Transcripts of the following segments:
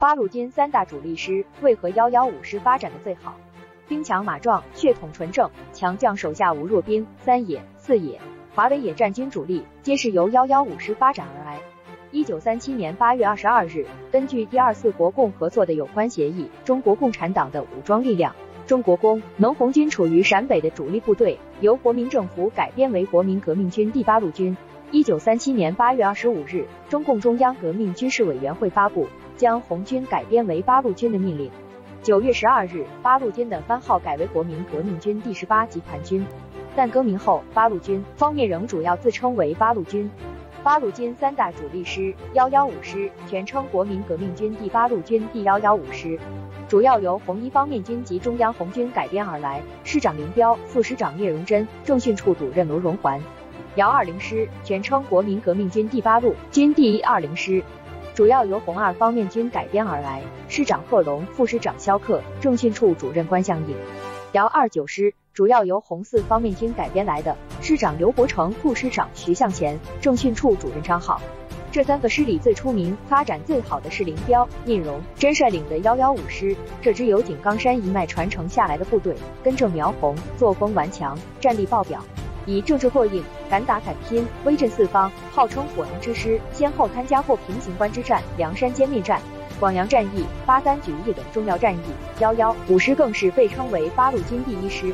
八路军三大主力师为何幺幺五师发展的最好？兵强马壮，血统纯正，强将手下无弱兵。三野、四野、华北野战军主力皆是由幺幺五师发展而来。一九三七年八月二十二日，根据第二次国共合作的有关协议，中国共产党的武装力量中国工农红军处于陕北的主力部队，由国民政府改编为国民革命军第八路军。一九三七年八月二十五日，中共中央革命军事委员会发布将红军改编为八路军的命令。九月十二日，八路军的番号改为国民革命军第十八集团军，但更名后，八路军方面仍主要自称为八路军。八路军三大主力师幺幺五师，全称国民革命军第八路军第幺幺五师，主要由红一方面军及中央红军改编而来，师长林彪，副师长聂荣臻，政训处主任罗荣桓。幺二零师全称国民革命军第八路军第一二零师，主要由红二方面军改编而来，师长贺龙，副师长肖克，政训处主任关向应。幺二九师主要由红四方面军改编来的，师长刘伯承，副师长徐向前，政训处主任张浩。这三个师里最出名、发展最好的是林彪、聂荣臻率领的幺幺五师，这支由井冈山一脉传承下来的部队，根正苗红，作风顽强，战力爆表。以政治过硬、敢打敢拼、威震四方，号称火能之师，先后参加过平型关之战、梁山歼灭战、广阳战役、八三举义等重要战役。幺幺五师更是被称为八路军第一师。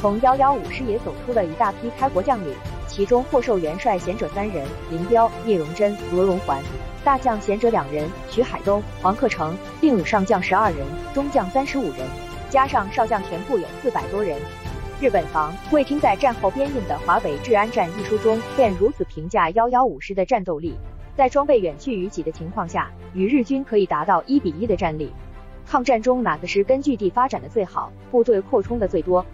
从幺幺五师也走出了一大批开国将领，其中获授元帅贤者三人：林彪、聂荣臻、罗荣桓；大将贤者两人：徐海东、黄克诚，并有上将十二人，中将三十五人，加上少将，全部有四百多人。日本防卫厅在战后编印的《华北治安战》一书中，便如此评价幺幺五师的战斗力：在装备远去于己的情况下，与日军可以达到一比一的战力。抗战中哪个师根据地发展的最好，部队扩充的最多？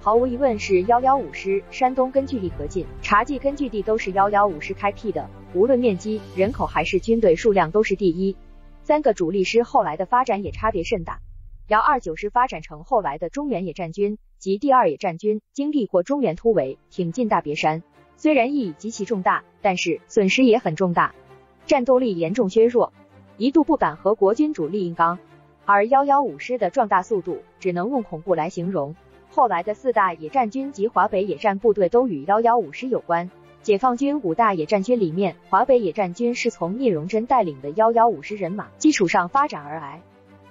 毫无疑问是幺幺五师。山东根据地何进、察冀根据地都是幺幺五师开辟的，无论面积、人口还是军队数量都是第一。三个主力师后来的发展也差别甚大。幺二九师发展成后来的中原野战军。及第二野战军经历过中原突围，挺进大别山，虽然意义极其重大，但是损失也很重大，战斗力严重削弱，一度不敢和国军主力硬刚。而幺幺五师的壮大速度，只能用恐怖来形容。后来的四大野战军及华北野战部队都与幺幺五师有关。解放军五大野战军里面，华北野战军是从聂荣臻带领的幺幺五师人马基础上发展而来，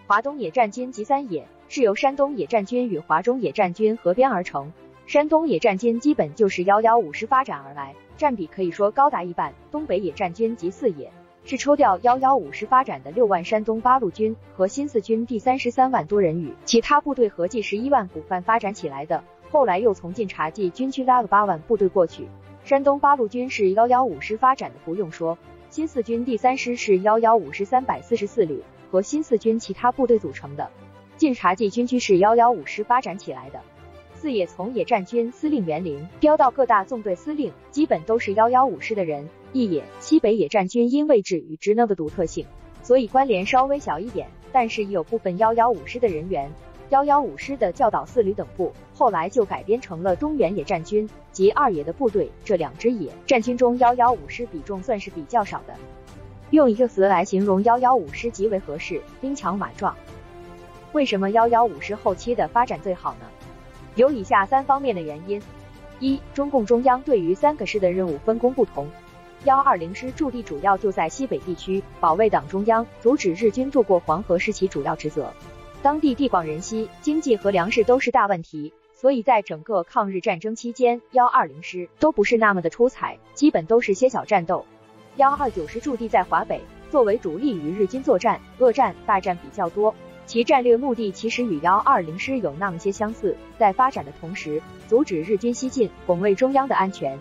华东野战军及三野。是由山东野战军与华中野战军合编而成，山东野战军基本就是幺幺五师发展而来，占比可以说高达一半。东北野战军及四野是抽调幺幺五师发展的六万山东八路军和新四军第三十三万多人与其他部队合计十一万骨干发展起来的，后来又从晋察冀军区拉了八万部队过去。山东八路军是幺幺五师发展的不用说，新四军第三师是幺幺五师三百四十四旅和新四军其他部队组成的。晋察冀军区是幺幺五师发展起来的，四野从野战军司令袁林调到各大纵队司令，基本都是幺幺五师的人。一野西北野战军因位置与职能的独特性，所以关联稍微小一点，但是也有部分幺幺五师的人员。幺幺五师的教导四旅等部，后来就改编成了中原野战军及二野的部队。这两支野战军中，幺幺五师比重算是比较少的。用一个词来形容幺幺五师极为合适：兵强马壮。为什么幺幺五师后期的发展最好呢？有以下三方面的原因：一、中共中央对于三个师的任务分工不同。幺二零师驻地主要就在西北地区，保卫党中央，阻止日军渡过黄河是其主要职责。当地地广人稀，经济和粮食都是大问题，所以在整个抗日战争期间，幺二零师都不是那么的出彩，基本都是些小战斗。幺二九师驻地在华北，作为主力与日军作战，恶战、大战比较多。其战略目的其实与幺二零师有那么些相似，在发展的同时，阻止日军西进，拱卫中央的安全。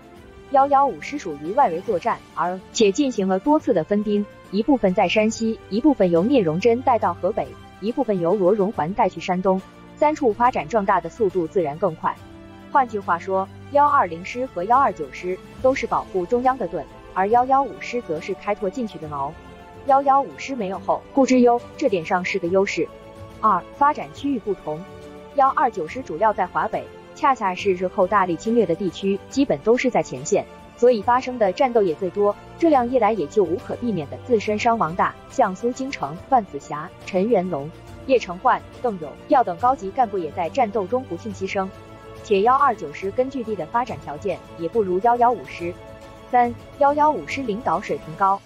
幺幺五师属于外围作战，而且进行了多次的分兵，一部分在山西，一部分由聂荣臻带到河北，一部分由罗荣桓带去山东，三处发展壮大的速度自然更快。换句话说，幺二零师和幺二九师都是保护中央的盾，而幺幺五师则是开拓进取的矛。幺幺五师没有后顾之忧，这点上是个优势。二、发展区域不同，幺二九师主要在华北，恰恰是日后大力侵略的地区，基本都是在前线。所以发生的战斗也最多。这样一来，也就无可避免的自身伤亡大，像苏京城、万子霞、陈元龙、叶承焕、邓勇耀等高级干部也在战斗中不幸牺牲。且幺二九师根据地的发展条件也不如幺幺五师。三幺幺五师领导水平高，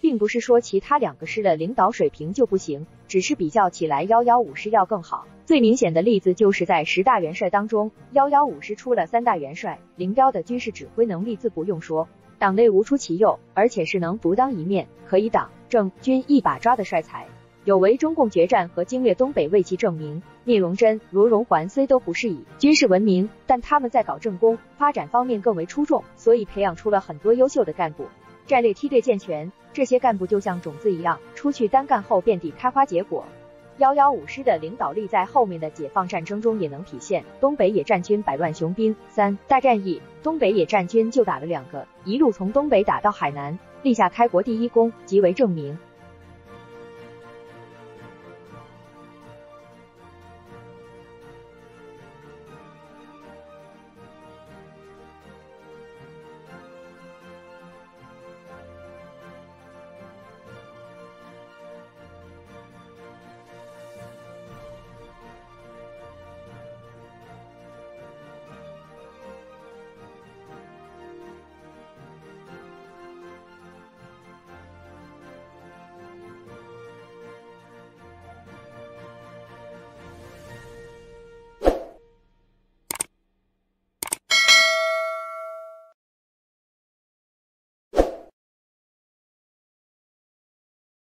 并不是说其他两个师的领导水平就不行，只是比较起来幺幺五师要更好。最明显的例子就是在十大元帅当中，幺幺五师出了三大元帅，林彪的军事指挥能力自不用说，党内无出其右，而且是能独当一面，可以党政军一把抓的帅才。有为中共决战和经略东北为其证明。聂荣臻、罗荣桓虽都不是以军事闻名，但他们在搞政工、发展方面更为出众，所以培养出了很多优秀的干部，战略梯队健全。这些干部就像种子一样，出去单干后遍地开花结果。幺幺五师的领导力在后面的解放战争中也能体现。东北野战军百万雄兵三大战役，东北野战军就打了两个，一路从东北打到海南，立下开国第一功，极为证明。